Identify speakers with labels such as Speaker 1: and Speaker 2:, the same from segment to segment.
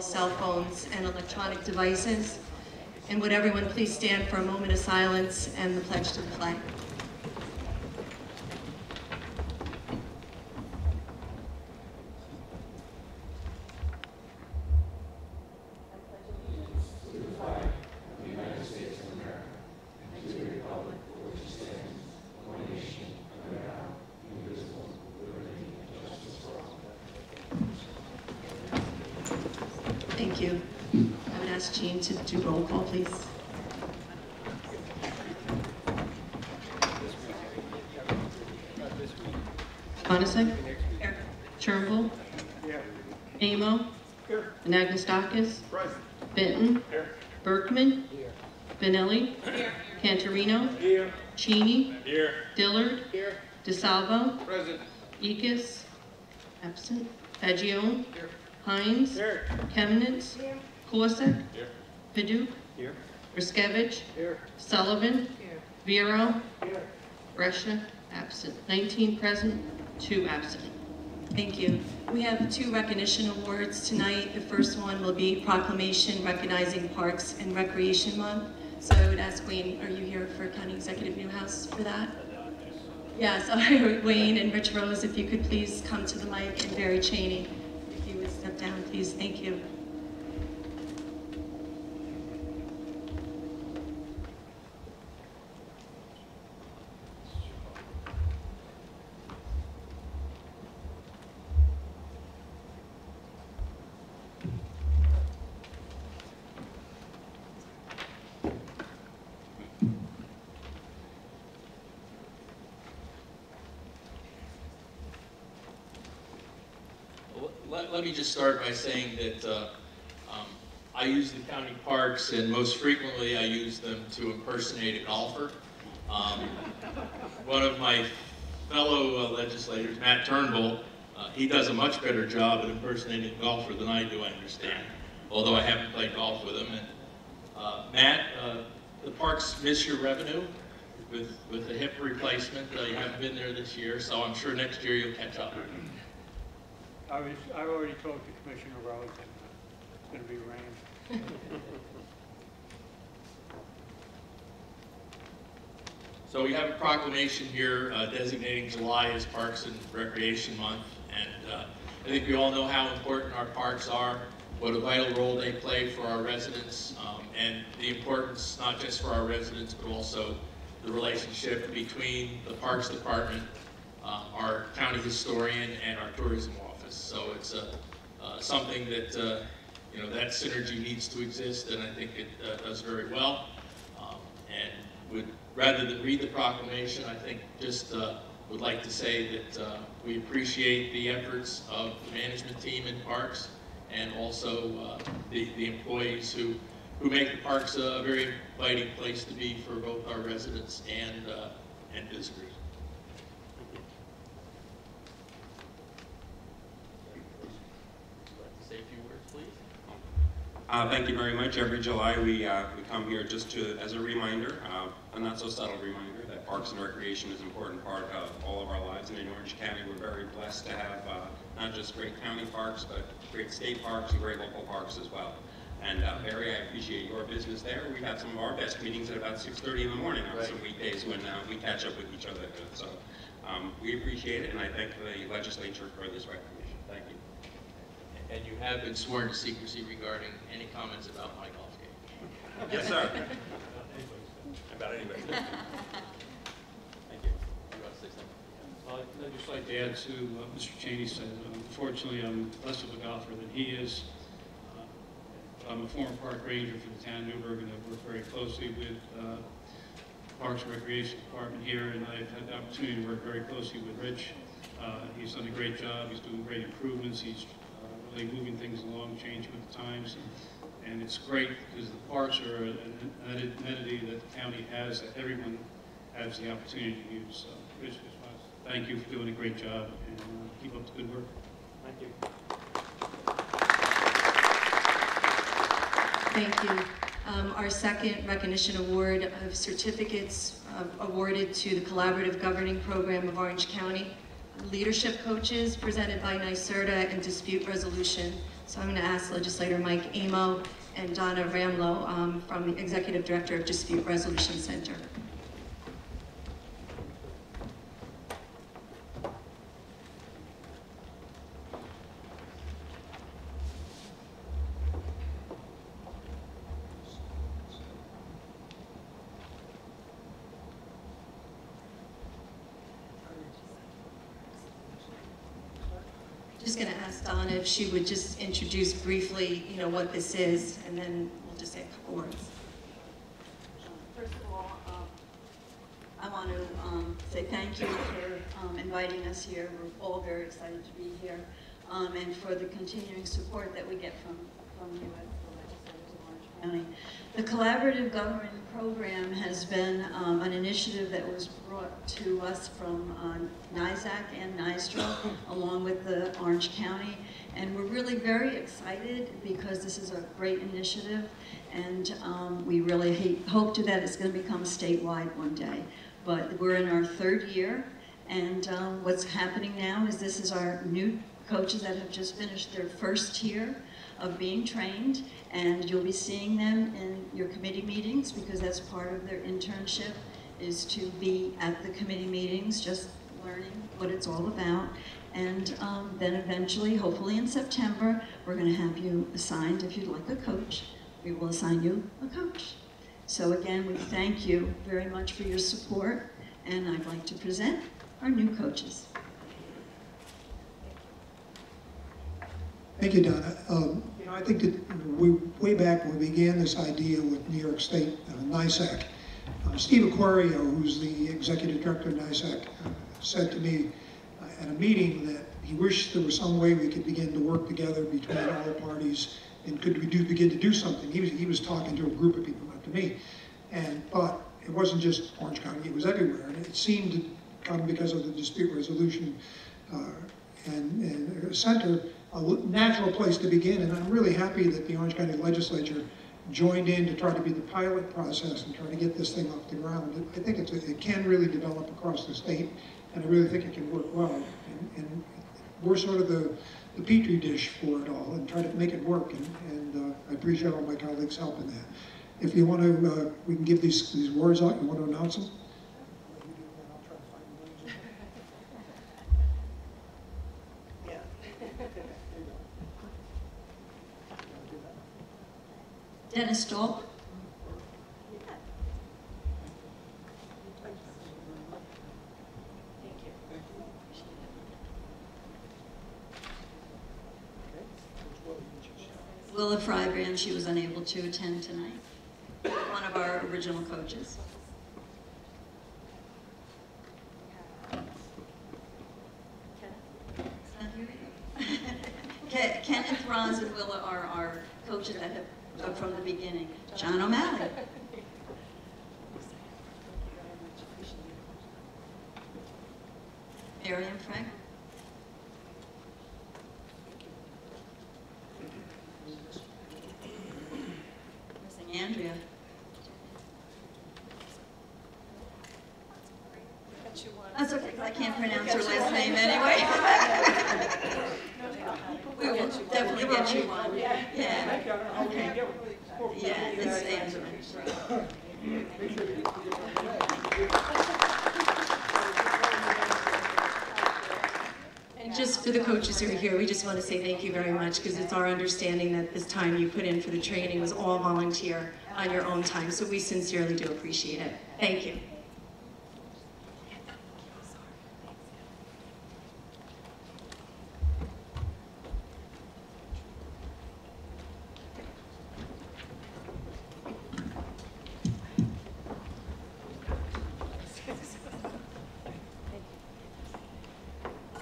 Speaker 1: cell phones and electronic devices. And would everyone please stand for a moment of silence and the pledge to the flag? Thank you. I would ask Jean to do roll call, please. Coniston? Here. Turnbull? Amo? Anagnostakis? Benton? Berkman? Benelli? Cantorino? Cheney? Dillard? DeSalvo?
Speaker 2: Present.
Speaker 1: Eachus? Absent. Fagion? Hines? Kemnitz? Kulisek? Paduch?
Speaker 2: Here.
Speaker 1: Ruszkiewicz?
Speaker 2: Here.
Speaker 1: Sullivan? Vero?
Speaker 2: Here.
Speaker 1: Brescia? Absent. 19 present, two absent. Thank you. We have two recognition awards tonight. The first one will be proclamation recognizing Parks and Recreation Month. So I would ask Wayne, are you here for County Executive Neuhaus for that? Yes, Wayne and Rich Rose, if you could please come to the mic, and Barry Cheney, if you would step down, please. Thank you.
Speaker 3: Let, let me just start by saying that uh, um, I use the county parks, and most frequently I use them to impersonate a golfer. Um, one of my fellow uh, legislators, Matt Turnbull, uh, he does a much better job at impersonating a golfer than I do, I understand, although I haven't played golf with him. And uh, Matt, uh, the parks miss your revenue with, with the hip replacement. Uh, you haven't been there this year, so I'm sure next year you'll catch up.
Speaker 2: I was, I've already talked to Commissioner and uh, it's gonna be rain.
Speaker 3: So we have a proclamation here uh, designating July as Parks and Recreation Month. And uh, I think we all know how important our parks are, what a vital role they play for our residents, um, and the importance not just for our residents, but also the relationship between the Parks Department, uh, our county historian, and our tourism office. So it's a, uh, something that, uh, you know, that synergy needs to exist, and I think it uh, does very well. Um, and would, rather than read the proclamation, I think just uh, would like to say that uh, we appreciate the efforts of the management team in parks and also uh, the, the employees who, who make the parks a very inviting place to be for both our residents and, uh, and visitors. like to say a few words, please?
Speaker 4: Uh, thank you very much. Every July, we, uh, we come here just to, as a reminder, uh, a not so subtle reminder, that Parks and Recreation is an important part of all of our lives. And in Orange County, we're very blessed to have uh, not just great county parks, but great state parks and great local parks as well. And uh, Barry, I appreciate your business there. We've had some of our best meetings at about 6.30 in the morning on some weekdays when uh, we catch up with each other. So um, we appreciate it, and I thank the legislature for this recognition. Thank you.
Speaker 3: And you have been sworn to secrecy regarding any comments about my golf game.
Speaker 4: Yes, sir. About anybody. Thank you.
Speaker 3: You want to say something?
Speaker 5: Uh, I'd just like to add to what Mr. Cheney said. Unfortunately, I'm less of a golfer than he is. Uh, I'm a former park ranger for the town of Newburgh, and I've worked very closely with uh, Parks and Recreation Department here, and I've had the opportunity to work very closely with Rich. Uh, He's done a great job, he's doing great improvements, he's really moving things along, changing with the times. And it's great because the parks are an an entity that the county has, that everyone has the opportunity to use. So, Rich, just want to thank you for doing a great job and uh, keep up the good work.
Speaker 2: Thank you.
Speaker 1: Thank you. Um, Our second recognition award of certificates uh, awarded to the Collaborative Governing Program of Orange County, Leadership Coaches presented by NYSERDA and Dispute Resolution. So I'm going to ask legislator Mike Amo and Donna Ramlo um, from the Executive Director of Dispute Resolution Center. Just going to ask Donna if she would just introduce briefly, you know, what this is, and then we'll just say a couple words.
Speaker 6: First of all, um, I want to um, say thank you for um, inviting us here. We're all very excited to be here, um, and for the continuing support that we get from, from you as the legislators of Orange County. The Collaborative Government Program has been um, an initiative that was brought to us from uh, NYSAC and NISTRA, along with the Orange County, and we're really very excited because this is a great initiative, and um, we really he- hope to that it's going to become statewide one day. But we're in our third year, and um, what's happening now is this is our new coaches that have just finished their first year of being trained, and you'll be seeing them in your committee meetings because that's part of their internship is to be at the committee meetings, just learning what it's all about. And um, then eventually, hopefully in September, we're going to have you assigned, if you'd like a coach, we will assign you a coach. So again, we thank you very much for your support, and I'd like to present our new coaches.
Speaker 7: Thank you, Donna. Um, You know, I think that we, way back when we began this idea with New York State uh, NYSAC, uh, Steve Acquario, who's the executive director of NYSAC, uh, said to me at a meeting that he wished there was some way we could begin to work together between all parties and could we do, begin to do something. He was, he was talking to a group of people, not to me. And, but it wasn't just Orange County, it was everywhere. And it seemed to come because of the dispute resolution uh, and, and center, a natural place to begin. And I'm really happy that the Orange County Legislature joined in to try to be the pilot process and try to get this thing off the ground. I think it's, a- it can really develop across the state, and I really think it can work well. And, and we're sort of the, the petri dish for it all and try to make it work. And, and uh, I appreciate all my colleagues' help in that. If you want to, uh, we can give these, these words out. You want to announce them? Yeah.
Speaker 6: Dennis Dahl. Willa Frybrand, she was unable to attend tonight. One of our original coaches. Ke- Kenneth Roz and Willa are our coaches that have, uh, from the beginning. John O'Malley. Marion Frank. Andrea. That's okay, 'cause I can't pronounce her last name anyway. We will definitely get you one. Yeah. Okay. Yeah, Miss Andrew.
Speaker 1: Just for the coaches who are here, we just want to say thank you very much because it's our understanding that this time you put in for the training was all volunteer on your own time. So we sincerely do appreciate it. Thank you.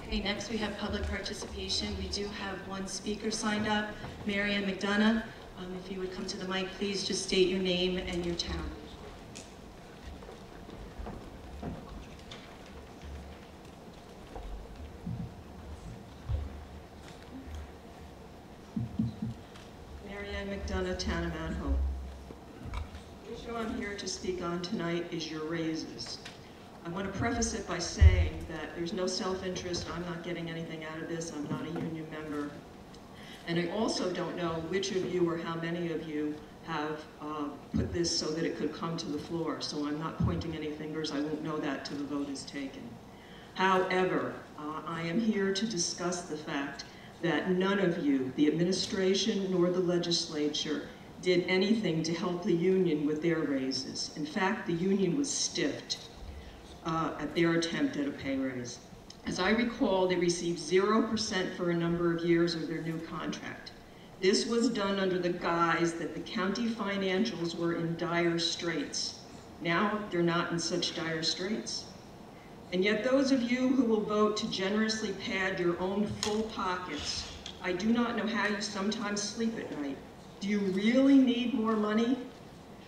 Speaker 1: Okay, next we have public participation. We do have one speaker signed up, Marianne McDonough. Um, If you would come to the mic, please just state your name and your town. Marianne McDonough, Town of Mount Hope. The issue I'm here to speak on tonight is your raises. I want to preface it by saying that there's no self-interest, I'm not getting anything out of this, I'm not a union member.
Speaker 8: And I also don't know which of you or how many of you have uh, put this so that it could come to the floor. So I'm not pointing any fingers. I won't know that till the vote is taken. However, uh, I am here to discuss the fact that none of you, the administration nor the legislature, did anything to help the union with their raises. In fact, the union was stiffed uh, at their attempt at a pay raise. As I recall, they received 0% for a number of years of their new contract. This was done under the guise that the county financials were in dire straits. Now they're not in such dire straits. And yet those of you who will vote to generously pad your own full pockets, I do not know how you sometimes sleep at night. Do you really need more money?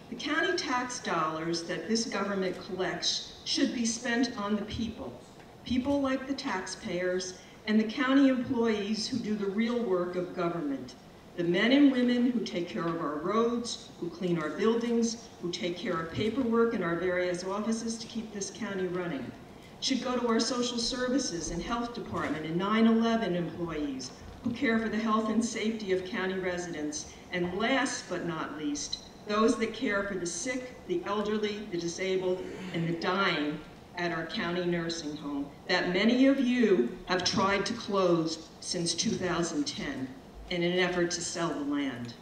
Speaker 8: The county tax dollars that this government collects should be spent on the people. People like the taxpayers and the county employees who do the real work of government. The men and women who take care of our roads, who clean our buildings, who take care of paperwork in our various offices to keep this county running should go to our social services and health department and 9-11 employees who care for the health and safety of county residents. And last but not least, those that care for the sick, the elderly, the disabled, and the dying at our county nursing home that many of you have tried to close since 2010 in an effort to sell the land.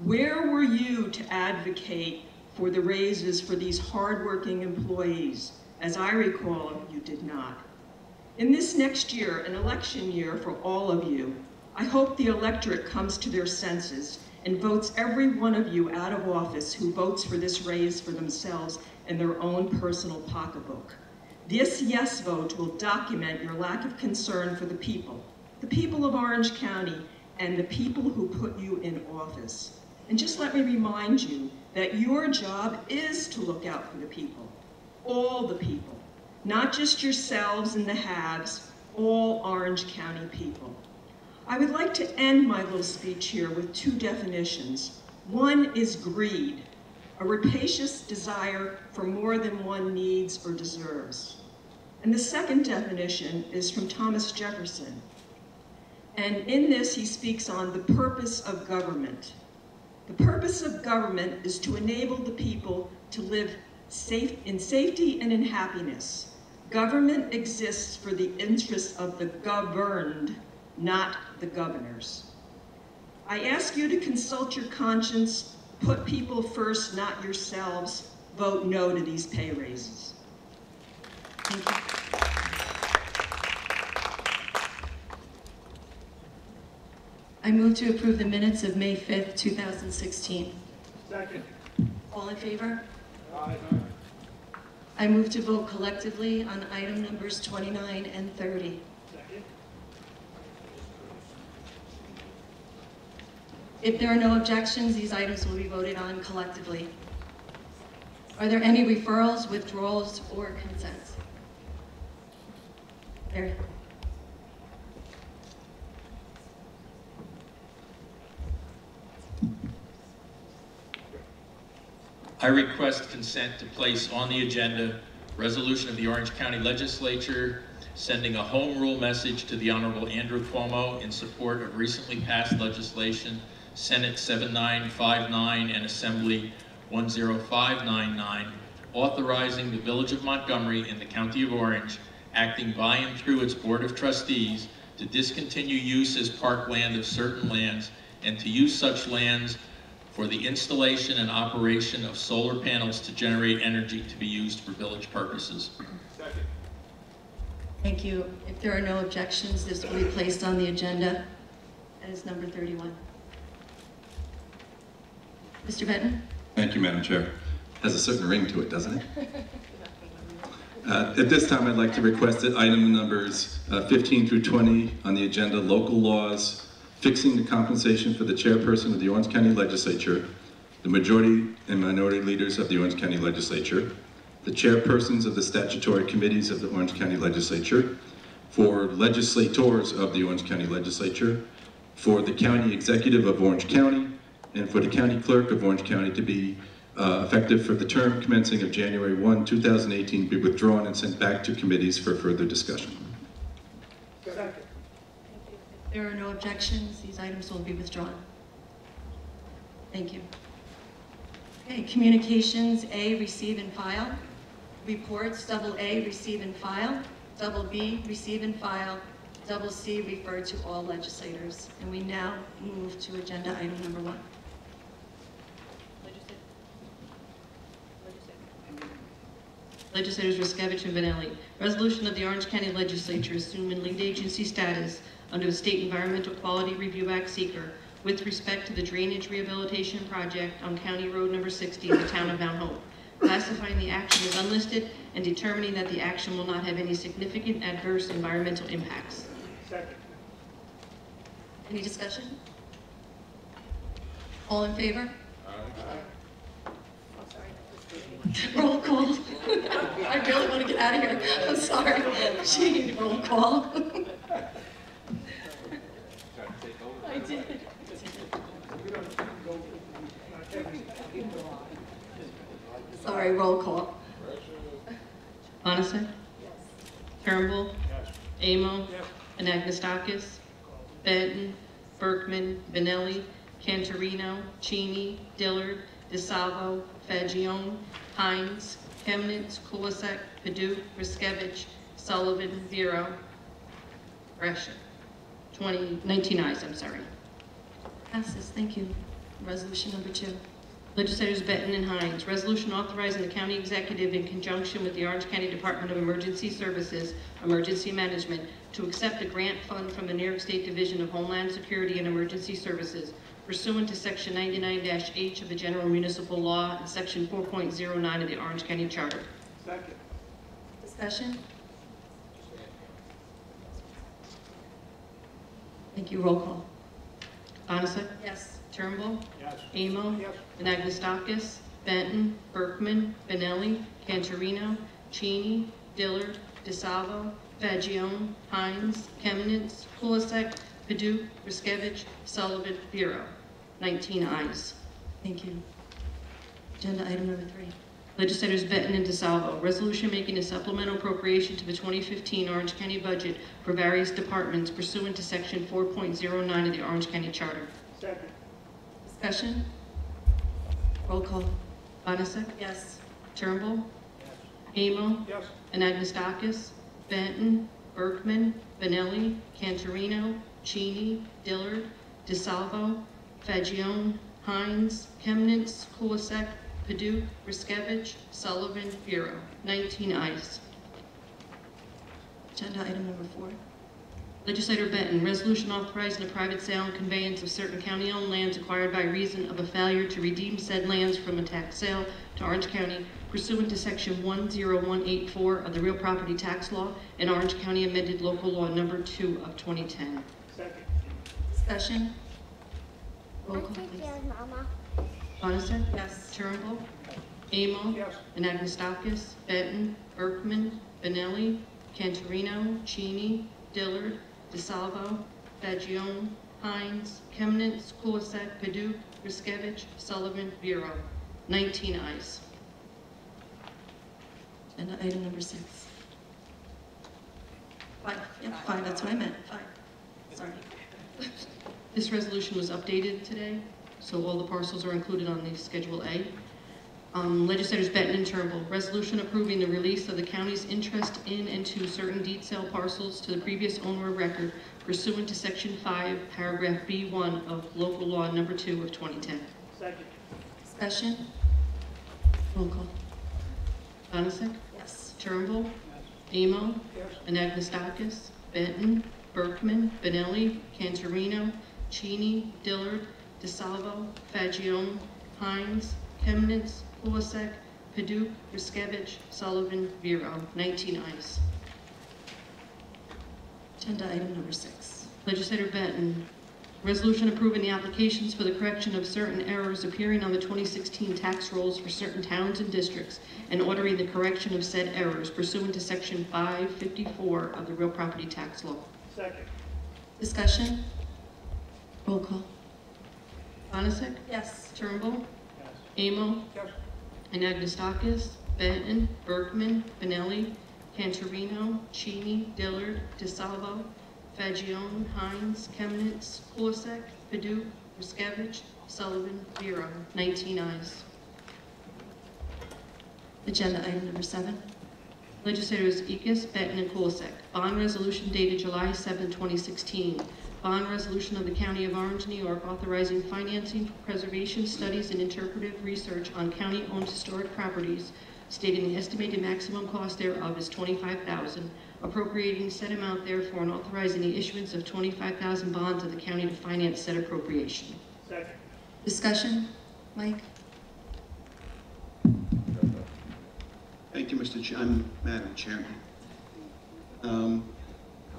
Speaker 8: Where were you to advocate for the raises for these hardworking employees? As I recall, you did not. In this next year, an election year for all of you, I hope the electorate comes to their senses and votes every one of you out of office who votes for this raise for themselves and their own personal pocketbook. This yes vote will document your lack of concern for the people, the people of Orange County, and the people who put you in office. And just let me remind you that your job is to look out for the people all the people, not just yourselves and the haves, all Orange County people. I would like to end my little speech here with two definitions. One is greed, a rapacious desire for more than one needs or deserves. And the second definition is from Thomas Jefferson. And in this, he speaks on the purpose of government. The purpose of government is to enable the people to live safe, in safety and in happiness. Government exists for the interests of the governed, not the governors. I ask you to consult your conscience, put people first, not yourselves, vote no to these pay raises. Thank you. I move to approve the minutes of May 5th, 2016.
Speaker 9: Second.
Speaker 8: All in favor?
Speaker 9: Aye.
Speaker 8: I move to vote collectively on item numbers 29 and 30. If there are no objections, these items will be voted on collectively. Are there any referrals, withdrawals, or consents? Mary?
Speaker 3: I request consent to place on the agenda resolution of the Orange County Legislature sending a home rule message to the Honorable Andrew Cuomo in support of recently passed legislation, Senate 7959 and Assembly 10599, authorizing the Village of Montgomery in the County of Orange, acting by and through its Board of Trustees, to discontinue use as parkland of certain lands and to use such lands for the installation and operation of solar panels to generate energy to be used for village purposes.
Speaker 9: Second.
Speaker 8: Thank you. If there are no objections, this will be placed on the agenda as number 31. Mr. Benton?
Speaker 10: Thank you, Madam Chair. Has a certain ring to it, doesn't it? Uh, At this time, I'd like to request that item numbers uh, 15 through 20 on the agenda, local laws, fixing the compensation for the chairperson of the Orange County Legislature, the majority and minority leaders of the Orange County Legislature, the chairpersons of the statutory committees of the Orange County Legislature, for legislators of the Orange County Legislature, for the county executive of Orange County, and for the county clerk of Orange County to be uh, effective for the term commencing of January 1, 2018, be withdrawn and sent back to committees for further discussion.
Speaker 9: Second.
Speaker 11: There are no objections. These items will be withdrawn. Thank you. Okay, communications, A, receive and file. Reports, double A, receive and file. Double B, receive and file. Double C, refer to all legislators. And we now move to agenda item number one. Legislators Ruszkiewicz and Benelli. Resolution of the Orange County Legislature assuming lead agency status under the State Environmental Quality Review Act SEQR with respect to the drainage rehabilitation project on County Road Number 60 in the town of Mount Hope, classifying the action as unlisted and determining that the action will not have any significant adverse environmental impacts.
Speaker 9: Second.
Speaker 11: Any discussion? All in favor? Roll call. I really want to get out of here. I'm sorry. Gee, roll call. I did. Sorry, roll call. Coniston? Turnbull?
Speaker 9: Yes.
Speaker 11: Amo?
Speaker 9: Yes.
Speaker 11: Anagnostakis? Benton? Berkman? Benelli? Cantorino? Cheney? Dillard? DeSalvo? Fagion? Hines? Kemnitz? Kulisek? Paduch? Ruszkiewicz? Sullivan? Vero? Gresham? 20, 19 ayes, I'm sorry. Passes, thank you. Resolution number two. Legislators Benton and Hines, resolution authorizing the county executive in conjunction with the Orange County Department of Emergency Services, Emergency Management, to accept a grant fund from the New York State Division of Homeland Security and Emergency Services pursuant to Section 99-H of the General Municipal Law and Section 4.09 of the Orange County Charter.
Speaker 9: Second.
Speaker 11: Discussion? Thank you. Roll call. Coniston?
Speaker 6: Yes.
Speaker 11: Turnbull?
Speaker 9: Yes.
Speaker 11: Amo?
Speaker 9: Yes.
Speaker 11: Anagnostakis, Benton, Berkman, Benelli, Cantorino, Cheney, Dillard, DeSalvo, Fagion, Hines, Kemnitz, Kulisek, Paduch, Ruszkiewicz, Sullivan, Vero. 19 ayes. Thank you. Agenda item number three. Legislators Benton and DeSalvo, resolution making a supplemental appropriation to the 2015 Orange County budget for various departments pursuant to Section 4.09 of the Orange County Charter.
Speaker 9: Second.
Speaker 11: Discussion? Roll call. Bonasek?
Speaker 6: Yes.
Speaker 11: Turnbull?
Speaker 9: Yes.
Speaker 11: Amo?
Speaker 9: Yes.
Speaker 11: Anagnostakis? Benton? Berkman? Benelli? Cantorino? Cheney? Dillard? DeSalvo? Fagion? Hines? Kemnitz? Kulisek? Paduch? Ruszkiewicz? Sullivan? Vero. 19 ayes. Agenda item number four. Legislator Benton, resolution authorizing the private sale and conveyance of certain county-owned lands acquired by reason of a failure to redeem said lands from a tax sale to Orange County pursuant to section 10184 of the real property tax law and Orange County amended local law number two of 2010.
Speaker 9: Second.
Speaker 11: Discussion? Roll call, please.
Speaker 12: Mama.
Speaker 11: Coniston?
Speaker 6: Yes.
Speaker 11: Turnbull? Amo?
Speaker 9: Yes.
Speaker 11: Anagnostakis, Benton, Berkman, Benelli, Cantorino, Cheney, Dillard, DeSalvo, Fagion, Hines, Kemnitz, Kulisek, Paduch, Ruszkiewicz, Sullivan, Vero. 19 ayes. Agenda item number six. Five, yeah, five, that's what I meant, five. Sorry. This resolution was updated today, so all the parcels are included on the Schedule A. Um, Legislators Benton and Turnbull, resolution approving the release of the county's interest in and to certain deed sale parcels to the previous owner of record pursuant to Section 5, Paragraph B1 of Local Law Number 2 of 2010.
Speaker 9: Second.
Speaker 11: Discussion? Roll call. Coniston?
Speaker 6: Yes.
Speaker 11: Turnbull?
Speaker 9: Yes.
Speaker 11: Amo?
Speaker 9: Yes.
Speaker 11: Anagnostakis, Benton, Berkman, Benelli, Cantorino, Cheney, Dillard, DeSalvo, Fagion, Hines, Kemnitz, Kulisek, Paduch, Ruszkiewicz, Sullivan, Vero. 19 ayes. Agenda item number six. Legislator Benton, resolution approving the applications for the correction of certain errors appearing on the 2016 tax rolls for certain towns and districts and ordering the correction of said errors pursuant to Section 554 of the real property tax law.
Speaker 9: Second.
Speaker 11: Discussion? Roll call. Bonasek?
Speaker 6: Yes.
Speaker 11: Turnbull?
Speaker 9: Yes.
Speaker 11: Amo?
Speaker 9: Yes.
Speaker 11: Anagnostakis, Benton, Berkman, Benelli, Cantorino, Cheney, Dillard, DeSalvo, Fagion, Hines, Kemnitz, Kulisek, Paduch, Ruszkiewicz, Sullivan, Vero, 19 ayes. Agenda item number seven. Legislators Eachus, Benton, and Kulisek. Bond resolution dated July 7, 2016. Bond resolution of the County of Orange, New York, authorizing financing for preservation studies and interpretive research on county-owned historic properties, stating the estimated maximum cost thereof is 25,000, appropriating said amount therefore and authorizing the issuance of 25,000 bonds of the county to finance said appropriation.
Speaker 9: Second.
Speaker 11: Discussion? Mike?
Speaker 12: Thank you, Mr. Chairman, Madam Chairman. Um,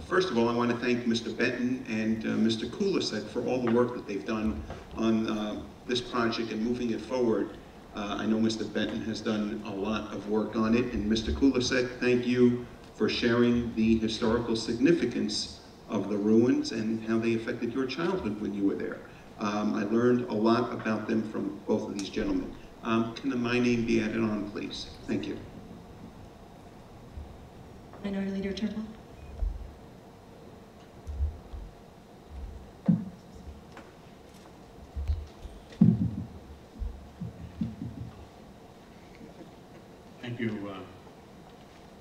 Speaker 12: First of all, I want to thank Mr. Benton and uh, Mr. Kulisek for all the work that they've done on uh, this project and moving it forward. Uh, I know Mr. Benton has done a lot of work on it, and Mr. Kulisek, thank you for sharing the historical significance of the ruins and how they affected your childhood when you were there. Um, I learned a lot about them from both of these gentlemen. Um, Can my name be added on, please? Thank you.
Speaker 11: Minority Leader Turnbull?
Speaker 13: You. uh,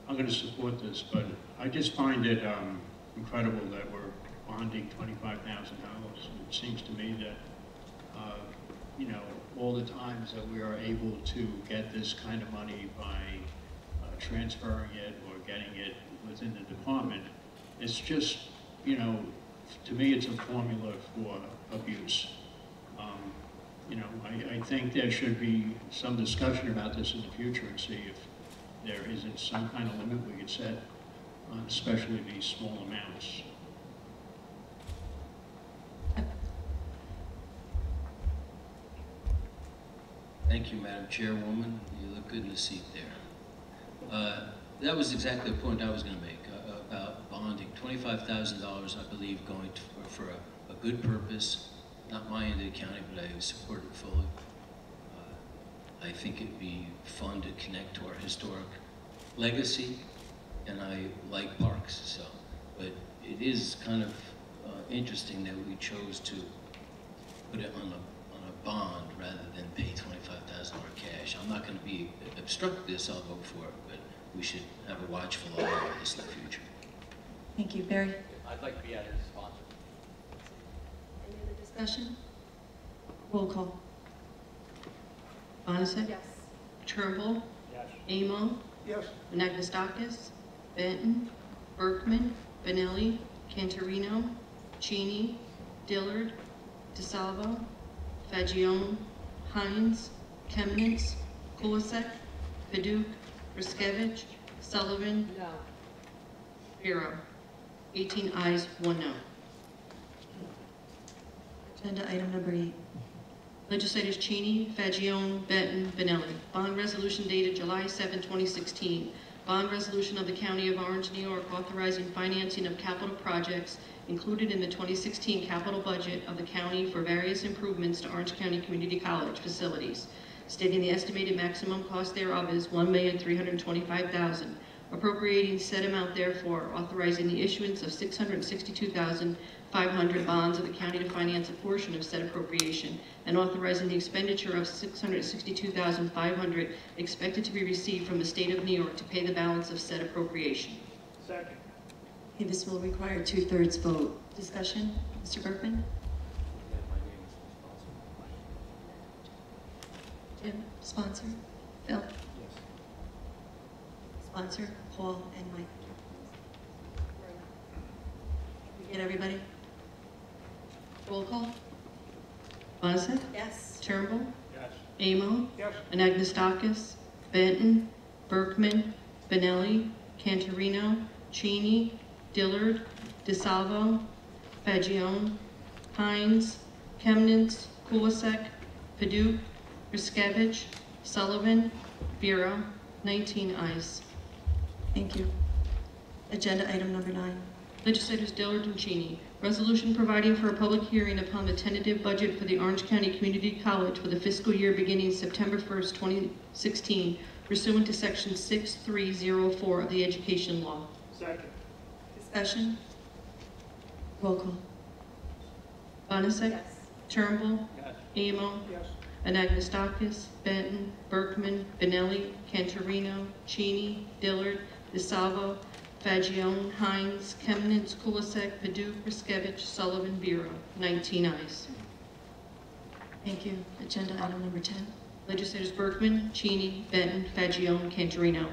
Speaker 13: I'm going to support this, but I just find it um, incredible that we're bonding $25,000. It seems to me that, uh, you know, all the times that we are able to get this kind of money by uh, transferring it or getting it within the department, it's just, you know, to me, it's a formula for abuse. Um, you know, I, I think there should be some discussion about this in the future and see if there isn't some kind of limit we could set, on especially these small amounts.
Speaker 14: Thank you, Madam Chairwoman. You look good in the seat there. Uh, That was exactly the point I was going to make uh, about bonding. $25,000, I believe, going to- for a a good purpose, not my end of the county, but I support it fully. I think it'd be fun to connect to our historic legacy, and I like parks, so. But it is kind of uh, interesting that we chose to put it on a, on a bond rather than pay twenty-five thousand dollar cash. I'm not gonna be, obstruct this, I'll vote for it, but we should have a watchful eye on this in the future.
Speaker 11: Thank you. Barry?
Speaker 3: I'd like to be added as a sponsor.
Speaker 11: Any other discussion? Roll call. Bonasek?
Speaker 6: Yes.
Speaker 11: Turnbull?
Speaker 9: Yes.
Speaker 11: Amo?
Speaker 7: Yes.
Speaker 11: Anagnostakis? Benton? Berkman? Benelli? Cantorino? Cheney? Dillard? DeSalvo? Fagion? Hines? Kemnitz? Kulisek? Paduch? Ruszkiewicz? Sullivan?
Speaker 6: No.
Speaker 11: Vero. 18 ayes, one no. Agenda item number eight. Legislators Cheney, Fagione, Benton, Benelli. Bond resolution dated July 7, 2016. Bond resolution of the County of Orange, New York authorizing financing of capital projects included in the 2016 capital budget of the county for various improvements to Orange County Community College facilities, stating the estimated maximum cost thereof is 1,325,000, appropriating said amount therefore, authorizing the issuance of 662,500 bonds of the county to finance a portion of said appropriation, and authorizing the expenditure of 662,500 expected to be received from the state of New York to pay the balance of said appropriation.
Speaker 9: Second.
Speaker 11: Okay, this will require two-thirds vote. Discussion? Mr. Berkman? Jim, sponsor? Phil? Yes. Sponsor, Paul, and Mike. We get everybody? Roll call? Bonasek?
Speaker 6: Yes.
Speaker 11: Turnbull?
Speaker 9: Yes.
Speaker 11: Amo?
Speaker 9: Yes.
Speaker 11: Anagnostakis? Benton? Berkman? Benelli? Cantorino? Cheney? Dillard? DeSalvo? Fagion? Hines? Kemnitz? Kulisek? Paduch? Ruszkiewicz? Sullivan? Vero? 19 ayes. Thank you. Agenda item number nine. Legislators Dillard and Cheney. Resolution providing for a public hearing upon the tentative budget for the Orange County Community College for the fiscal year beginning September 1st, 2016 pursuant to section 6304 of the education law.
Speaker 9: Second.
Speaker 11: Discussion? Roll call. Bonasek? Turnbull?
Speaker 9: Yes.
Speaker 11: Amo?
Speaker 9: Yes.
Speaker 11: Anagnostakis, Benton, Berkman, Benelli, Cantorino, Cheney, Dillard, DeSalvo, Fagione, Hines, Kemnitz, Kulisek, Paduch, Ruszkiewicz, Sullivan, Vero, 19 ayes. Thank you. Agenda item number 10. Legislators Berkman, Cheney, Benton, Fagione, Cantorino.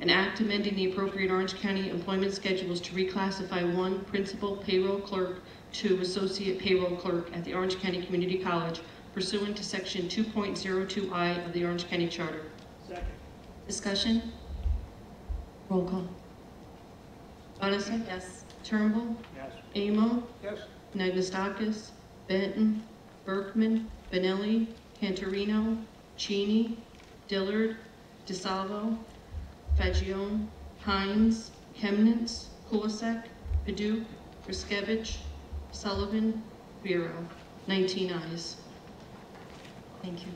Speaker 11: An act amending the appropriate Orange County employment schedules to reclassify one principal payroll clerk to associate payroll clerk at the Orange County Community College pursuant to section 2.02I of the Orange County Charter.
Speaker 9: Second.
Speaker 11: Discussion? Roll call. Bonasek?
Speaker 6: Yes.
Speaker 11: Turnbull?
Speaker 9: Yes.
Speaker 11: Amo?
Speaker 9: Yes.
Speaker 11: Nagustakis, Benton, Berkman, Benelli, Cantorino, Cheney, Dillard, DeSalvo, Fagione, Hines, Kemnitz, Kulisek, Paduch, Ruszkiewicz, Sullivan, Vero. 19 ayes. Thank you.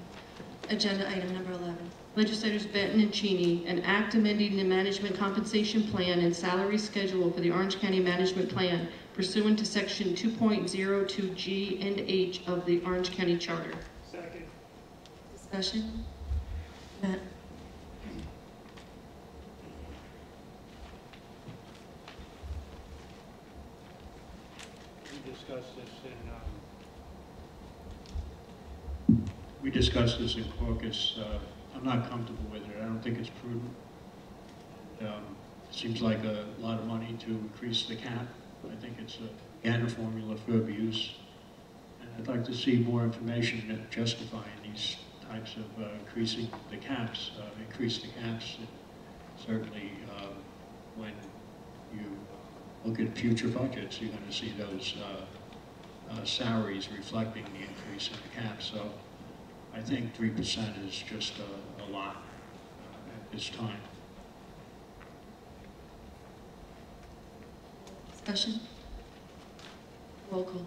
Speaker 11: Agenda item number 11. Legislators Benton and Cheney, an act amending the management compensation plan and salary schedule for the Orange County Management Plan pursuant to section 2.02G and H of the Orange County Charter.
Speaker 9: Second.
Speaker 11: Discussion? Matt?
Speaker 9: We discussed this in, um,
Speaker 13: We discussed this in caucus. Uh, I'm not comfortable with it. I don't think it's prudent. Um, Seems like a lot of money to increase the cap. I think it's a Gander formula for abuse. And I'd like to see more information justifying these types of uh, increasing the caps, uh, increase the caps. And Certainly, um, when you look at future budgets, you're going to see those uh, uh, salaries reflecting the increase in the cap. So I think three percent is just a, a lot at this time.
Speaker 11: Discussion? Roll call.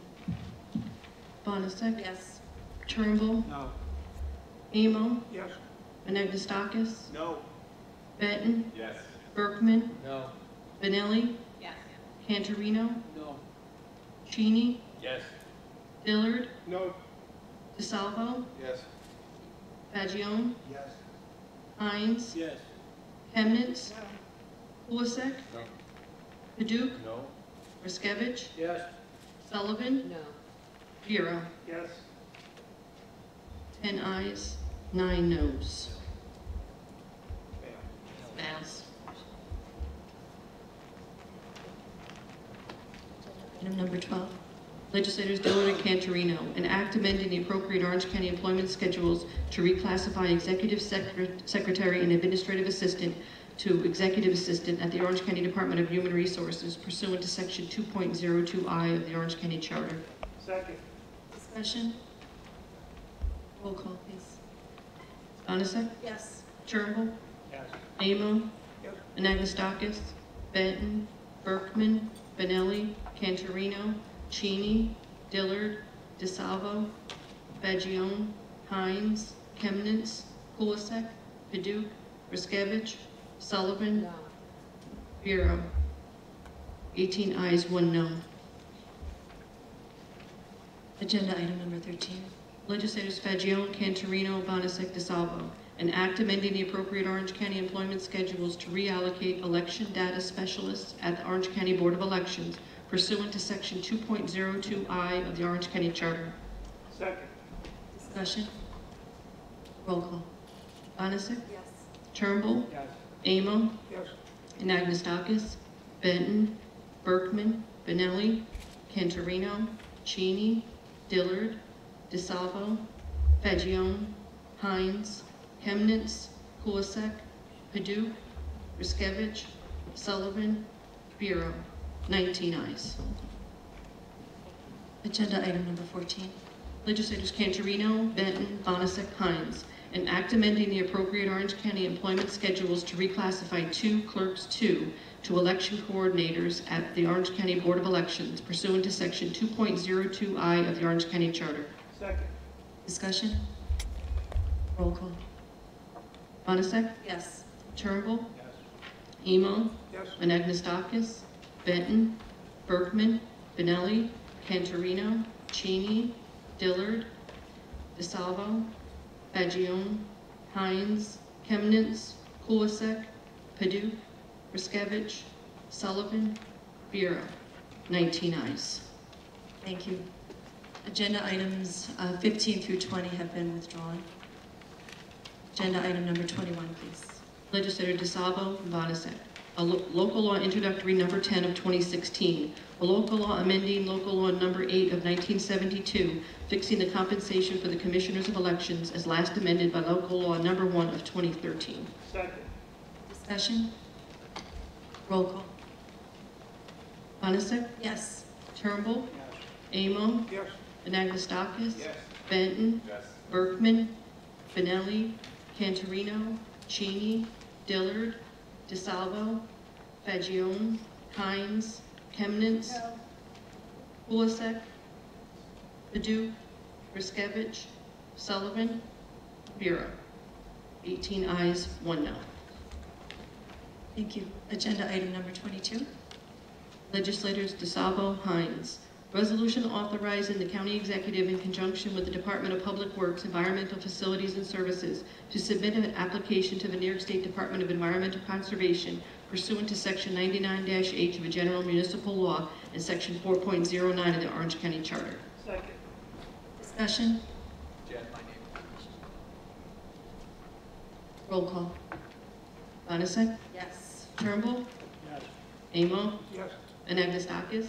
Speaker 11: Bonasek?
Speaker 6: Yes.
Speaker 11: Turnbull?
Speaker 9: no.
Speaker 11: Amo?
Speaker 9: Yes.
Speaker 11: Anagnostakis?
Speaker 9: No.
Speaker 11: Benton?
Speaker 9: Yes.
Speaker 11: Berkman?
Speaker 9: No.
Speaker 11: Benelli?
Speaker 6: Yes.
Speaker 11: Cantorino?
Speaker 9: No.
Speaker 11: Cheney?
Speaker 9: Yes.
Speaker 11: Dillard?
Speaker 9: No.
Speaker 11: DeSalvo?
Speaker 9: Yes.
Speaker 11: Fagione?
Speaker 9: Yes.
Speaker 11: Hines?
Speaker 9: Yes.
Speaker 11: Kemnitz? Kulisek?
Speaker 9: No.
Speaker 11: Paduch?
Speaker 9: No.
Speaker 11: Ruszkiewicz?
Speaker 9: Yes.
Speaker 11: Sullivan?
Speaker 6: No.
Speaker 11: Vero.
Speaker 9: Yes.
Speaker 11: 10 ayes, 9 noes. Pass. Item number 12. Legislators Dillard and Cantorino, an act amending the appropriate Orange County employment schedules to reclassify executive secre- secretary and administrative assistant to executive assistant at the Orange County Department of Human Resources pursuant to section 2.02I of the Orange County Charter.
Speaker 9: Second.
Speaker 11: Discussion? Roll call, please. Bonasek?
Speaker 6: Yes.
Speaker 11: Turnbull?
Speaker 9: Yes.
Speaker 11: Amo?
Speaker 9: Yes.
Speaker 11: Anagnostakis? Benton? Berkman? Benelli? Cantorino? Cheney? Dillard? DeSalvo? Fagione? Hines? Kemnitz? Kulisek? Paduch? Ruszkiewicz? Sullivan? Vero. 18 ayes, 1 no. Agenda item number 13. Legislators Fagione, Cantorino, Bonasek, DeSalvo. An act amending the appropriate Orange County employment schedules to reallocate election data specialists at the Orange County Board of Elections pursuant to section 2.02I of the Orange County Charter.
Speaker 9: Second.
Speaker 11: Discussion? Roll call. Bonasek?
Speaker 6: Yes.
Speaker 11: Turnbull?
Speaker 9: Yes.
Speaker 11: Amo?
Speaker 9: Yes.
Speaker 11: Anagnostakis, Benton, Berkman, Benelli, Cantorino, Cheney, Dillard, DeSalvo, Fagione, Hines, Kemnitz, Kulisek, Paduch, Ruszkiewicz, Sullivan, Vero. 19 ayes. Agenda item number 14. Legislators Cantorino, Benton, Bonasek, Hines. An act amending the appropriate Orange County employment schedules to reclassify two clerks two to election coordinators at the Orange County Board of Elections pursuant to section 2.02I of the Orange County Charter.
Speaker 9: Second.
Speaker 11: Discussion? Roll call. Bonasek?
Speaker 6: Yes.
Speaker 11: Turnbull?
Speaker 9: Yes.
Speaker 11: Amo?
Speaker 9: Yes.
Speaker 11: Anagnostakis, Benton, Berkman, Benelli, Cantorino, Cheney, Dillard, DeSalvo, Fagione, Hines, Kemnitz, Kulisek, Paduch, Ruszkiewicz, Sullivan, Vero. 19 ayes. Thank you. Agenda items uh, 15 through 20 have been withdrawn. Agenda item number 21, please. Legislator DeSalvo, Bonasek. A lo- local law introductory number 10 of 2016. A local law amending local law number 8 of 1972, fixing the compensation for the commissioners of elections as last amended by local law number 1 of 2013.
Speaker 9: Second.
Speaker 11: Discussion? Roll call. Bonacic? Yes. Turnbull?
Speaker 9: Yes.
Speaker 11: Amo?
Speaker 9: Yes.
Speaker 11: Anagnostakis?
Speaker 9: Yes.
Speaker 11: Benton?
Speaker 9: Yes.
Speaker 11: Berkman? Benelli? Cantorino? Cheney? Dillard? DeSalvo? Fagione? Hines? Kemnitz? Kulisek? Paduch? Ruszkiewicz? Sullivan? Vero. 18 ayes, 1 no. Thank you. Agenda item number 22. Legislators DeSalvo, Hines. Resolution authorizing the county executive in conjunction with the Department of Public Works, Environmental Facilities and Services to submit an application to the New York State Department of Environmental Conservation pursuant to Section 99-H of a general municipal law and Section 4.09 of the Orange County Charter.
Speaker 9: Second.
Speaker 11: Discussion? Roll call. Bonacic?
Speaker 6: Yes.
Speaker 11: Turnbull?
Speaker 9: Yes.
Speaker 11: Amo?
Speaker 9: Yes.
Speaker 11: Anagnostakis,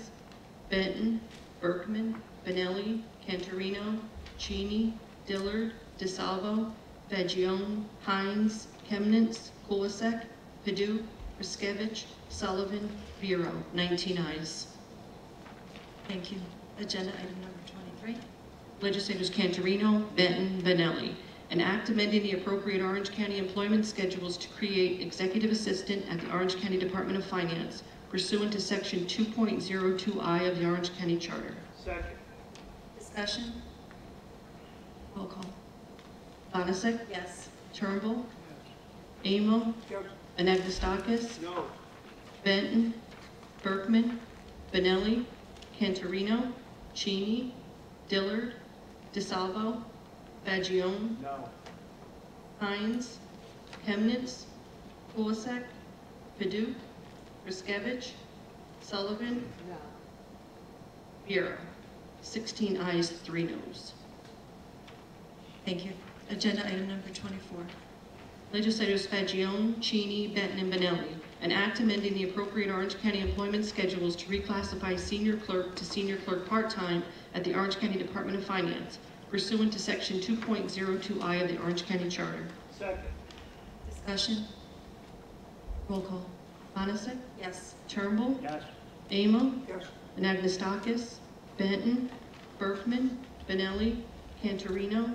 Speaker 11: Benton, Berkman, Benelli, Cantorino, Cheney, Dillard, DeSalvo, Fagione, Hines, Kemnitz, Kulisek, Paduch, Ruszkiewicz, Sullivan, Vero. 19 ayes. Thank you. Agenda item number 23. Legislators Cantorino, Benton, Benelli. An act amending the appropriate Orange County employment schedules to create executive assistant at the Orange County Department of Finance pursuant to section 2.02I of the Orange County Charter.
Speaker 9: Second.
Speaker 11: Discussion? Roll call. Bonacic?
Speaker 6: Yes.
Speaker 11: Turnbull? Amo?
Speaker 9: Yes.
Speaker 11: Anagnostakis?
Speaker 9: No.
Speaker 11: Benton? Berkman? Benelli? Cantorino? Cheney? Dillard? DeSalvo? Fagione?
Speaker 9: No.
Speaker 11: Hines? Kemnitz? Kulisek? Paduch? Ruszkiewicz? Sullivan? Vero. 16 ayes, 3 noes. Thank you. Agenda item number 24. Legislators Fagione, Cheney, Benton, and Benelli. An act amending the appropriate Orange County employment schedules to reclassify senior clerk to senior clerk part-time at the Orange County Department of Finance pursuant to section 2.02I of the Orange County Charter.
Speaker 9: Second.
Speaker 11: Discussion? Roll call. Bonacic?
Speaker 6: Yes.
Speaker 11: Turnbull?
Speaker 9: Yes.
Speaker 11: Amo?
Speaker 9: Yes.
Speaker 11: Anagnostakis, Benton, Berkman, Benelli, Cantorino,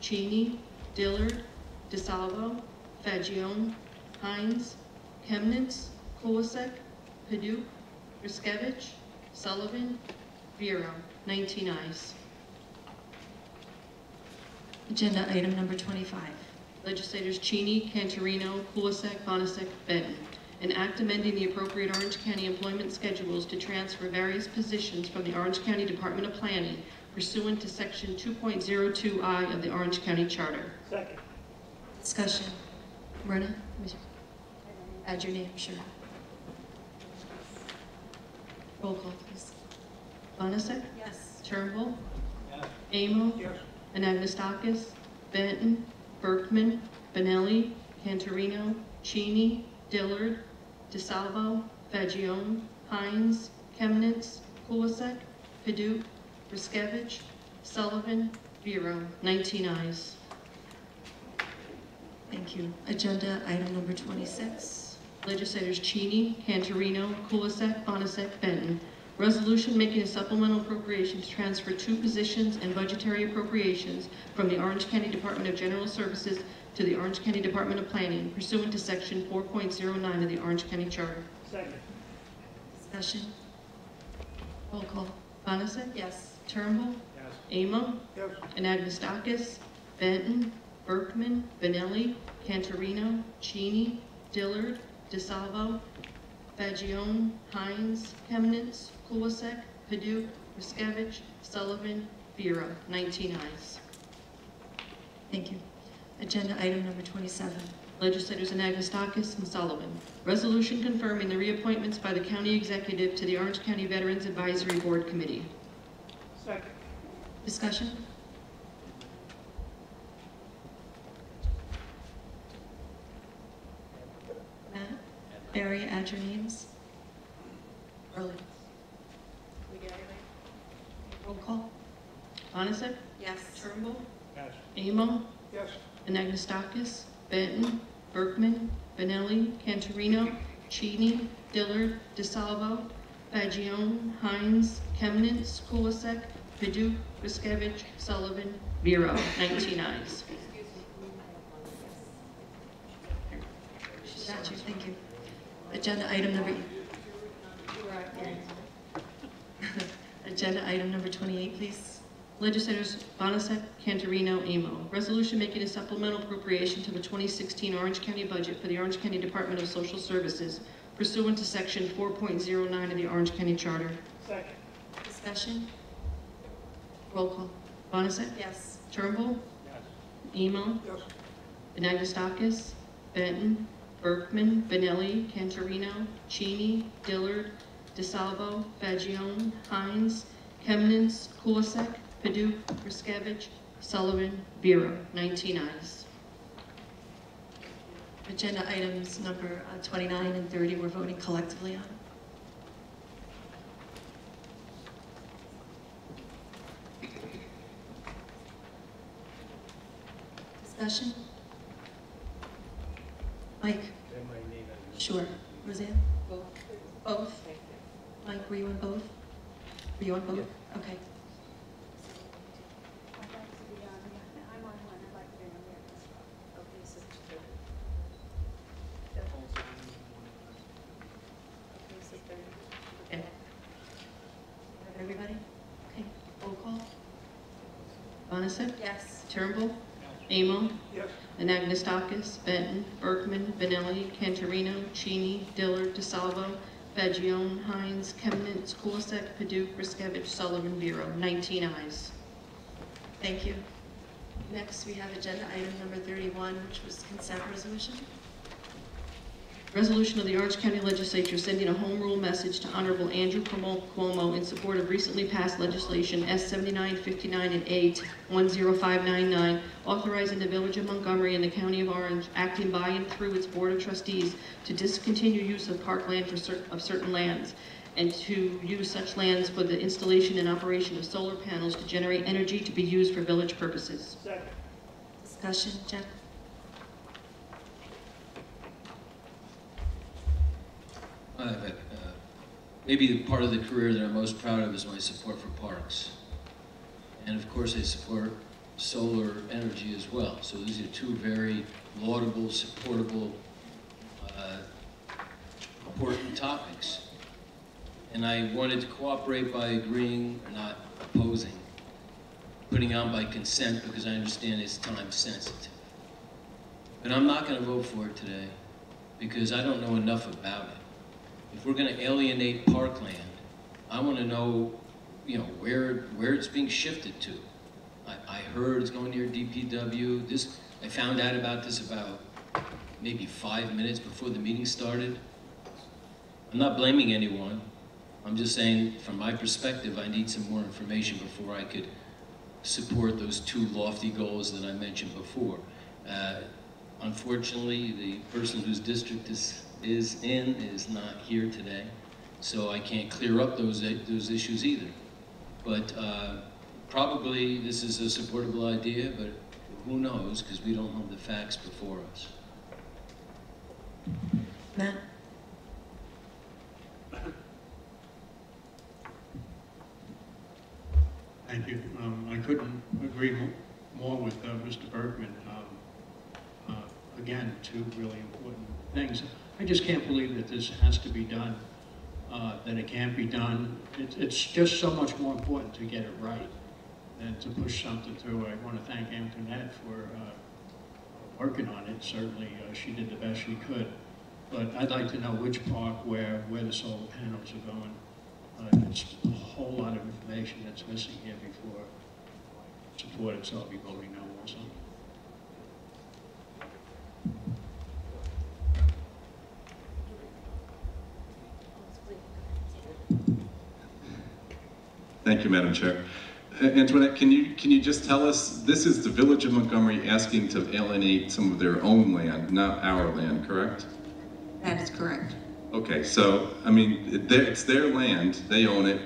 Speaker 11: Cheney, Dillard, DeSalvo, Fagione, Hines, Kemnitz, Kulisek, Paduch, Ruszkiewicz, Sullivan, Vero. 19 ayes. Agenda item number 25. Legislators Cheney, Cantorino, Kulisek, Bonacic, Benton. An act amending the appropriate Orange County employment schedules to transfer various positions from the Orange County Department of Planning pursuant to section 2.02I of the Orange County Charter.
Speaker 9: Second.
Speaker 11: Discussion. Myrna? Add your name, sure. Roll call, please. Bonacic?
Speaker 6: Yes.
Speaker 11: Turnbull?
Speaker 9: Yes.
Speaker 11: Amo?
Speaker 9: Yes.
Speaker 11: Anagnostakis, Benton, Berkman, Benelli, Cantorino, Cheney, Dillard, DeSalvo, Fagione, Hines, Kemnitz, Kulisek, Paduch, Ruszkiewicz, Sullivan, Vero. 19 ayes. Thank you. Agenda item number 26. Legislators Cheney, Cantorino, Kulisek, Bonacic, Benton. Resolution making a supplemental appropriation to transfer two positions and budgetary appropriations from the Orange County Department of General Services to the Orange County Department of Planning pursuant to section 4.09 of the Orange County Charter.
Speaker 9: Second.
Speaker 11: Discussion. Roll call. Bonacic?
Speaker 6: Yes.
Speaker 11: Turnbull?
Speaker 9: Yes.
Speaker 11: Amo?
Speaker 9: Yes.
Speaker 11: Anagnostakis, Benton, Berkman, Benelli, Cantorino, Cheney, Dillard, DeSalvo, Fagione? Hines, Kemnitz, Kulisek, Paduch, Ruszkiewicz, Sullivan, Vero, 19 ayes. Thank you. Agenda item number 27, legislators Anagnostakis and Sullivan. Resolution confirming the reappointments by the county executive to the Orange County Veterans Advisory Board Committee.
Speaker 9: Second.
Speaker 11: Discussion? Matt, Barry, add your names. Early. Roll call. Bonacic?
Speaker 6: Yes.
Speaker 11: Turnbull?
Speaker 9: Yes.
Speaker 11: Amo?
Speaker 9: Yes.
Speaker 11: Anagnostakis, Benton, Berkman, Benelli, Cantorino, Cheney, Dillard, DeSalvo, Fagione, Hines, Kemnitz, Kulisek, Paduch, Ruszkiewicz, Sullivan, Vero, 19 ayes. Got you, thank you. Agenda item number... Agenda item number 28, please. Legislators Bonacic, Cantorino, Amo. Resolution making a supplemental appropriation to the 2016 Orange County budget for the Orange County Department of Social Services pursuant to section 4.09 of the Orange County Charter.
Speaker 9: Second.
Speaker 11: Discussion? Roll call. Bonacic?
Speaker 6: Yes.
Speaker 11: Turnbull?
Speaker 9: Yes.
Speaker 11: Amo?
Speaker 9: Yes.
Speaker 11: Anagnostakis, Benton, Berkman, Benelli, Cantorino, Cheney, Dillard, DeSalvo, Fagione? Hines, Kemnitz, Kulisek, Paduch, Ruszkiewicz, Sullivan, Vero, 19 ayes. Agenda items number uh, 29 and 30 we're voting collectively on. Discussion? Mike? Sure. Roseanne? Both. Both? Mike, were you on both? Were you on both? Okay.
Speaker 6: I'm on one, I'd like to be on there as well. Okay, so two. Okay, so thirty.
Speaker 11: Okay. Everybody? Okay, roll call. Bonacic?
Speaker 6: Yes.
Speaker 11: Turnbull? Amo?
Speaker 9: Yes.
Speaker 11: Anagnostakis, Benton, Berkman, Benelli, Cantorino, Cheney, Dillard, DeSalvo, Fagion, Hines, Kemnitz, Kulisek, Paduch, Ruszkiewicz, Sullivan, Vero, 19 ayes. Thank you. Next, we have agenda item number 31, which was consent resolution. Resolution of the Orange County Legislature sending a home rule message to Honorable Andrew Cuomo Cuomo in support of recently passed legislation S 7959 and A 10599, authorizing the Village of Montgomery and the County of Orange, acting by and through its Board of Trustees, to discontinue use of parkland for cer- of certain lands, and to use such lands for the installation and operation of solar panels to generate energy to be used for village purposes.
Speaker 9: Second.
Speaker 11: Discussion, Jeff?
Speaker 14: Uh, maybe the part of the career that I'm most proud of is my support for parks. And of course, I support solar energy as well. So these are two very laudable, supportable, uh, important topics. And I wanted to cooperate by agreeing or not opposing, putting on by consent because I understand it's time sensitive. But I'm not going to vote for it today because I don't know enough about it if we're going to alienate parkland, I want to know, you know, where where it's being shifted to. I, I heard it's going near DPW. This I found out about this about maybe five minutes before the meeting started. I'm not blaming anyone. I'm just saying, from my perspective, I need some more information before I could support those two lofty goals that I mentioned before. Uh, unfortunately, the person whose district is is in is not here today, so I can't clear up those those issues either. But uh, probably this is a supportable idea, but who knows because we don't have the facts before us.
Speaker 11: Matt?
Speaker 9: Thank you. Um, I couldn't agree more with uh, Mr. Berkman. Um, uh, Again, two really important things. I just can't believe that this has to be done, uh, that it can't be done. It's- It's just so much more important to get it right than to push something through. I want to thank Antoinette for uh, working on it. Certainly, uh, she did the best she could. but I'd like to know which park, where, where the solar panels are going. Uh, There's a whole lot of information that's missing here before support it, so I'll be voting no also.
Speaker 10: Thank you, Madam Chair. Uh, Antoinette, can you, can you just tell us, this is the Village of Montgomery asking to alienate some of their own land, not our land, correct?
Speaker 11: That is correct.
Speaker 10: Okay, so, I mean, it's their land, they own it,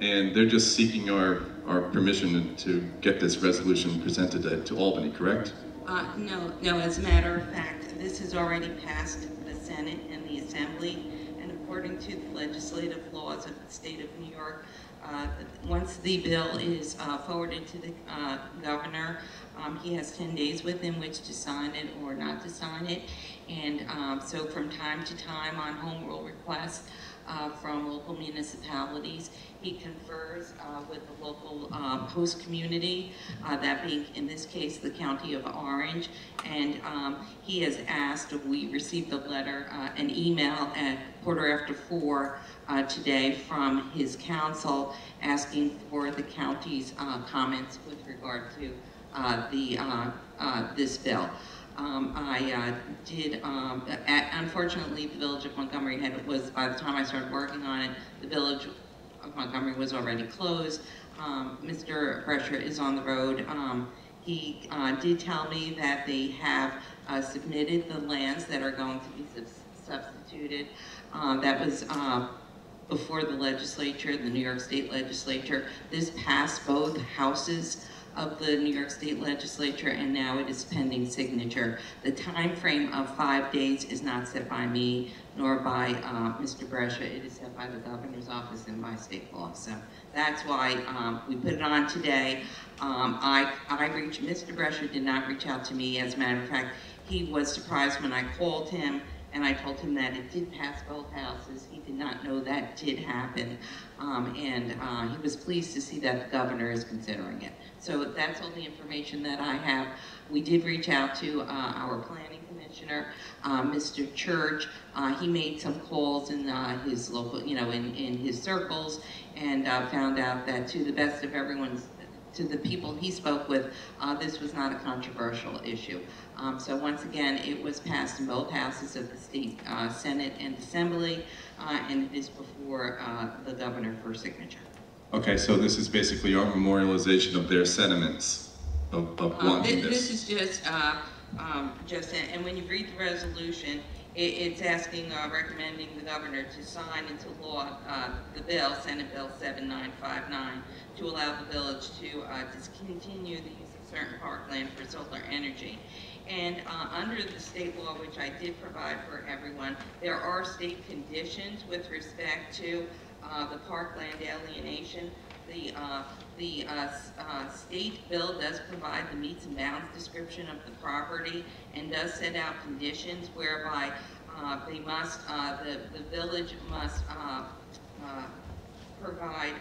Speaker 10: and they're just seeking our, our permission to get this resolution presented to- to Albany, correct?
Speaker 15: Uh, no, no, as a matter of fact, this has already passed the Senate and the Assembly, and according to the legislative laws of the state of New York, uh, once the bill is uh, forwarded to the uh, governor, um, he has 10 days within which to sign it or not to sign it. And um, so from time to time on home rule requests uh, from local municipalities, he confers uh, with the local uh, host community, uh, that being in this case the county of Orange. And um, he has asked, we received a letter, uh, an email at quarter after four uh, today from his council asking for the county's uh, comments with regard to the, this bill. Um, I uh, did, um, a- unfortunately, the Village of Montgomery had, was, by the time I started working on it, the Village of Montgomery was already closed. Um, Mr. Brescia is on the road. Um, He uh, did tell me that they have uh, submitted the lands that are going to be subs- substituted. Uh, That was uh, before the legislature, the New York State Legislature. This passed both houses of the New York State Legislature, and now it is pending signature. The time frame of five days is not set by me, nor by uh, Mr. Brescia. It is set by the governor's office and by state law. So that's why um, we put it on today. Um, I, I reached, Mr. Brescia did not reach out to me. As a matter of fact, he was surprised when I called him and I told him that it did pass both houses. He did not know that did happen. Um, and uh, he was pleased to see that the governor is considering it. So that's all the information that I have. We did reach out to uh, our planning commissioner, uh, Mr. Church. Uh, he made some calls in uh, his local, you know, in, in his circles and uh, found out that to the best of everyone's to the people he spoke with, uh, this was not a controversial issue. Um, so once again, it was passed in both houses of the state uh, Senate and Assembly, uh, and it is before uh, the governor for signature.
Speaker 10: Okay, so this is basically our memorialization of their sentiments of, of
Speaker 15: Uh,
Speaker 10: wanting
Speaker 15: This
Speaker 10: this.
Speaker 15: is just, uh, um, just, and when you read the resolution, it, it's asking, uh, recommending the governor to sign into law, uh, the bill, Senate Bill 7959, to allow the village to, uh, discontinue the use of certain parkland for solar energy. And, uh, under the state law, which I did provide for everyone, there are state conditions with respect to, uh, the parkland alienation. The, uh, the uh, uh, state bill does provide the meets and bounds description of the property and does set out conditions whereby they must, the, the village must provide,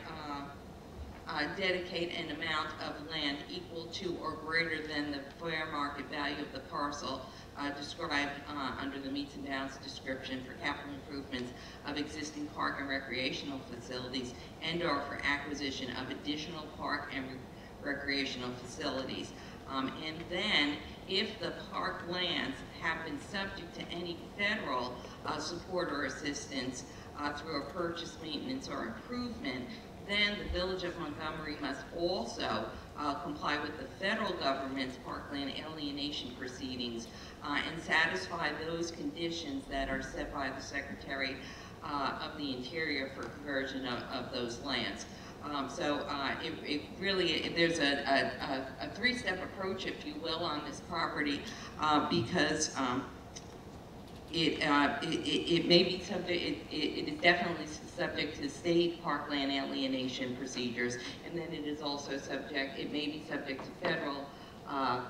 Speaker 15: uh, dedicate an amount of land equal to or greater than the fair market value of the parcel uh, described uh, under the meets and bounds description for capital improvements of existing park and recreational facilities and/or for acquisition of additional park and re- recreational facilities. Um, And then, if the park lands have been subject to any federal uh, support or assistance uh, through a purchase, maintenance, or improvement, then the Village of Montgomery must also uh, comply with the federal government's parkland alienation proceedings uh, and satisfy those conditions that are set by the Secretary uh, of the Interior for conversion of, of those lands. Um, so uh, it, it really, it- there's a, a, a, three-step approach, if you will, on this property uh, because um, it, uh, it, it may be subject, it, is definitely subject to state parkland alienation procedures, and then it is also subject, it may be subject to federal, uh,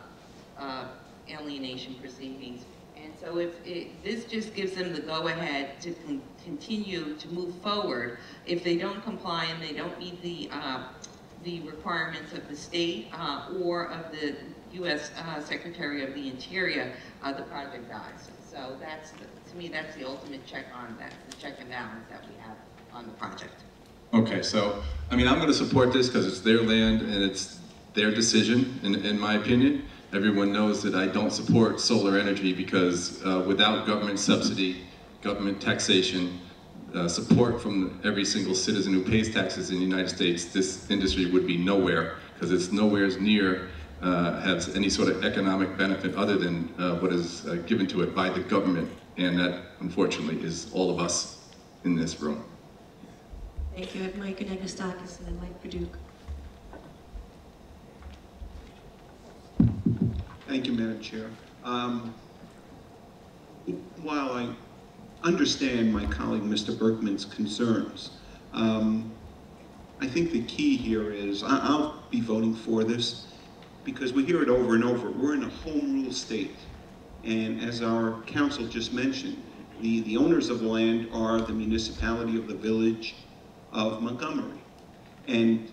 Speaker 15: uh, alienation proceedings. And so if, this just gives them the go-ahead to con- continue to move forward. If they don't comply and they don't meet the, uh, the requirements of the state, uh, or of the U.S. uh, Secretary of the Interior, the project dies. So that's, the- to me, that's the ultimate check on, that, the check and balance that we have on the project.
Speaker 10: Okay, so, I mean, I'm gonna support this because it's their land and it's their decision, in, in my opinion. Everyone knows that I don't support solar energy because uh, without government subsidy, government taxation, uh, support from every single citizen who pays taxes in the United States, this industry would be nowhere because it's nowhere as near uh, has any sort of economic benefit other than uh, what is uh, given to it by the government. And that, unfortunately, is all of us in this room.
Speaker 1: Thank you. I have Mike Anagnostakis and then Mike Paduch.
Speaker 12: Thank you, Madam Chair. Um, While I understand my colleague, Mr. Berkman's concerns, um, I think the key here is, I- I'll be voting for this because we hear it over and over. We're in a home rule state. And as our council just mentioned, the, the owners of land are the municipality of the village of Montgomery. And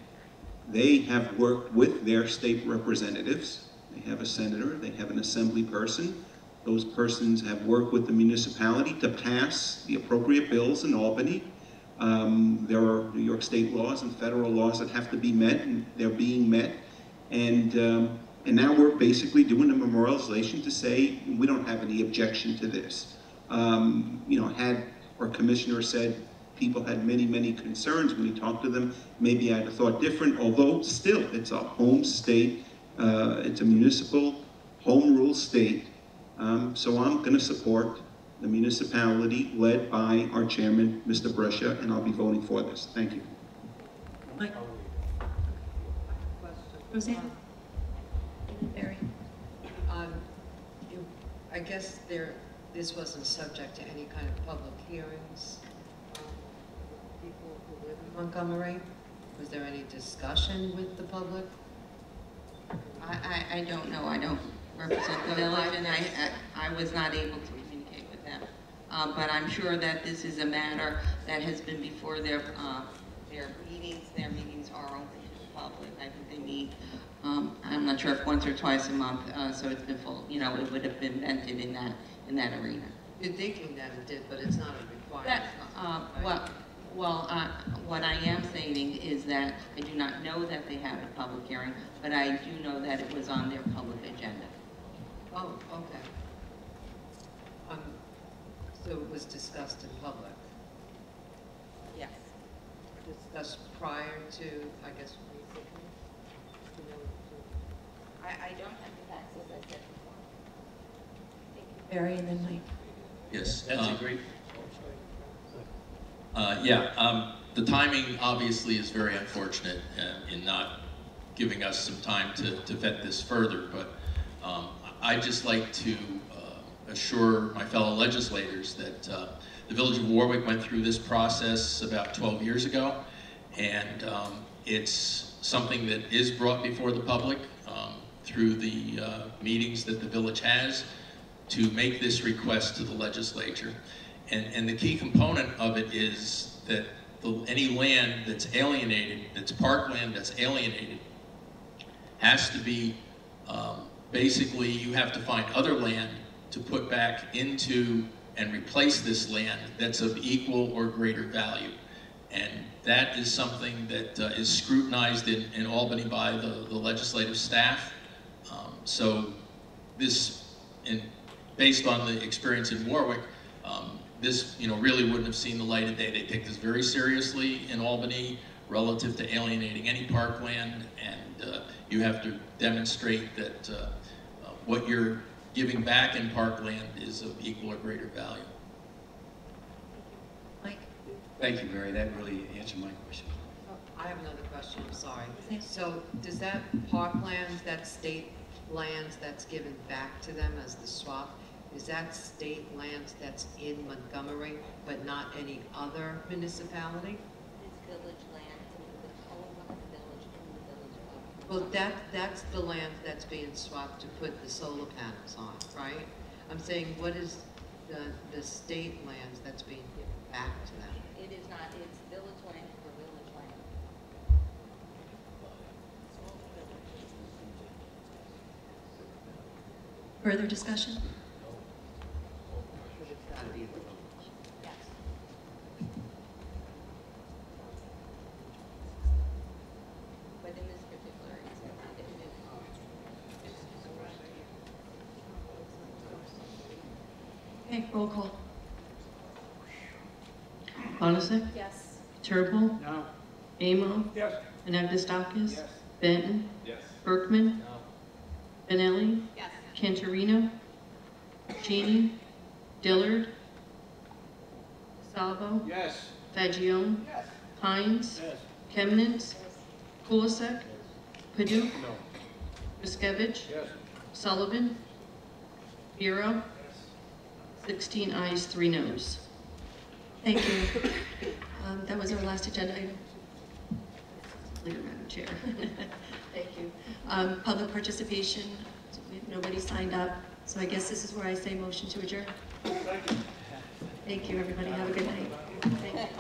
Speaker 12: they have worked with their state representatives. They have a senator, they have an assembly person. Those persons have worked with the municipality to pass the appropriate bills in Albany. Um, there are New York state laws and federal laws that have to be met, and they're being met. And, um, and now we're basically doing a memorialization to say, we don't have any objection to this. Um, you know, had our commissioner said people had many, many concerns when he talked to them, maybe I'd have thought different, although still, it's a home state, uh, it's a municipal home rule state. Um, so I'm gonna support the municipality led by our chairman, Mr. Brescia, and I'll be voting for this. Thank you.
Speaker 1: Mike? Roseanne? Barry?
Speaker 16: Um, you, I guess there, this wasn't subject to any kind of public hearings. um, People who live in Montgomery, was there any discussion with the public?
Speaker 15: I, I, I don't know, I don't represent the village, and I, I I was not able to communicate with them. Uh, but I'm sure that this is a matter that has been before their, uh, their meetings, their meetings are open to the public. I think they meet, um, I'm not sure if once or twice a month, uh, so it's been full, you know, it would have been vented in that, in that arena.
Speaker 16: You're thinking that it did, but it's not a requirement.
Speaker 15: That, uh, well, well, uh, what I am saying is that I do not know that they have a public hearing, but I do know that it was on their public agenda.
Speaker 16: Oh, okay. Um, so it was discussed in public,
Speaker 15: Yes.
Speaker 16: discussed prior to, I guess, recently? You know, to-
Speaker 15: I, I don't have the facts, as I said before. Thank you.
Speaker 1: Barry and then Mike.
Speaker 3: Yes.
Speaker 17: That's
Speaker 3: um,
Speaker 17: a great,
Speaker 3: Uh, yeah, um, the timing obviously is very unfortunate uh, in not giving us some time to, to vet this further, but um, I'd just like to uh, assure my fellow legislators that uh, the Village of Warwick went through this process about 12 years ago, and um, it's something that is brought before the public um, through the uh, meetings that the village has to make this request to the legislature. And, and the key component of it is that the, any land that's alienated, that's parkland that's alienated, has to be, um, basically, you have to find other land to put back into and replace this land that's of equal or greater value. And that is something that uh, is scrutinized in, in Albany by the, the legislative staff. So this, in, based on the experience in Warwick, um, this, you know, really wouldn't have seen the light of day. They take this very seriously in Albany relative to alienating any parkland, and uh, you have to demonstrate that uh, uh, what you're giving back in parkland is of equal or greater value.
Speaker 1: Mike?
Speaker 14: Thank you, Mary. That really answered my question.
Speaker 16: Oh, I have another question, I'm sorry. So does that parkland, that state lands that's given back to them as the swap, is that state land that's in Montgomery, but not any other municipality?
Speaker 15: It's village land, it's owned by the village in the village of.
Speaker 16: Well, that, that's the land that's being swapped to put the solar panels on, right? I'm saying, what is the, the state lands that's being given back to them?
Speaker 1: Further discussion?
Speaker 11: Okay, roll call. Bonacic?
Speaker 6: Yes.
Speaker 11: Turnbull?
Speaker 13: No.
Speaker 11: Amo?
Speaker 13: Yes.
Speaker 11: Anagnostakis?
Speaker 13: Yes.
Speaker 11: Benton?
Speaker 13: Yes.
Speaker 11: Berkman? No. Benelli?
Speaker 6: Yes.
Speaker 11: Cantorino? Cheney? Dillard? Salvo?
Speaker 13: Yes.
Speaker 11: Fagion? Hines? Kemnitz? Kulisek? Paduch? Ruszkiewicz?
Speaker 13: Yes.
Speaker 11: Sullivan? Vero? 16 ayes, 3 noes. Thank you. Um, That was our last agenda item. Clear, Madam Chair. Thank you. Um, Public participation, nobody signed up, so I guess this is where I say motion to adjourn. Thank you, everybody. Have a good night. Thank you.